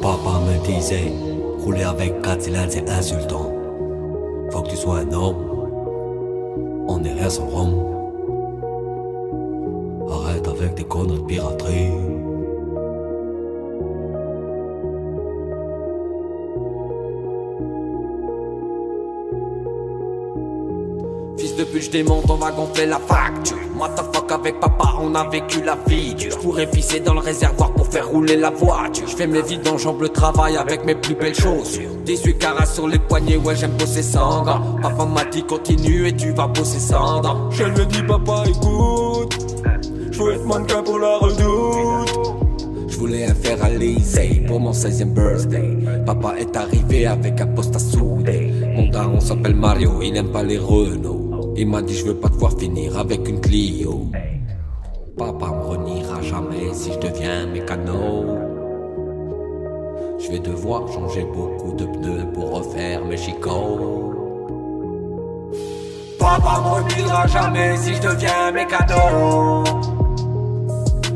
Papa me disait, rouler avec 4 cylindres c'est insultant. Faut que tu sois un homme. On est rien sans rhum. Arrête avec tes conneries de piraterie. Fils de pute, je démonte, on va gonfler la facture. Moi, ta avec papa, on a vécu la vie dure. Je pourrais pisser dans le réservoir pour faire rouler la voiture. Je fais mes vides jambes le travail avec mes plus belles chaussures. 18 carats sur les poignets, ouais, j'aime bosser gants. Papa m'a dit continue et tu vas bosser dents. Je lui dit, papa, écoute. Je veux être mannequin pour la redoute. Je voulais un fer à l'Élysée pour mon 16e birthday. Papa est arrivé avec un poste à souder. Mon daron s'appelle Mario, il n'aime pas les Renault. Il m'a dit je veux pas te voir finir avec une Clio. Papa me reniera jamais si je deviens mécano. Je vais devoir changer beaucoup de pneus pour refaire mes chicots. Papa me reniera jamais si je deviens mécano.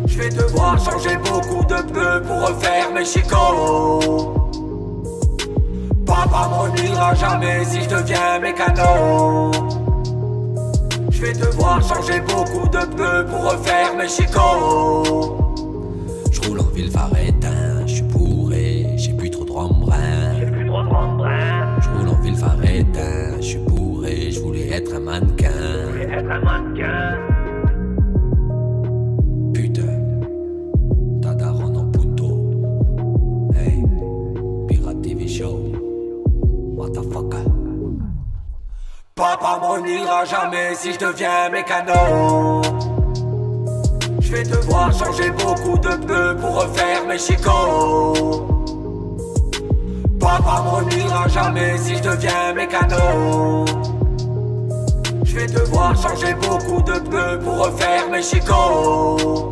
Je vais devoir changer beaucoup de pneus pour refaire mes chicots. Papa me reniera jamais si je deviens mécano. Je vais devoir changer beaucoup de pneus pour refaire mes chicots. Je roule en ville Varetin, je suis bourré, j'ai plus trop de rembrun. Je roule en ville Varetin, je suis bourré, je voulais être un mannequin. Punto. Hey, Pirate TV Show. What the fuck? Papa m'en ira jamais si je deviens mécano. Je vais devoir changer beaucoup de pneus pour refaire mes chicots. Papa m'en ira jamais si je deviens mécano. Je vais devoir changer beaucoup de pneus pour refaire mes chicots.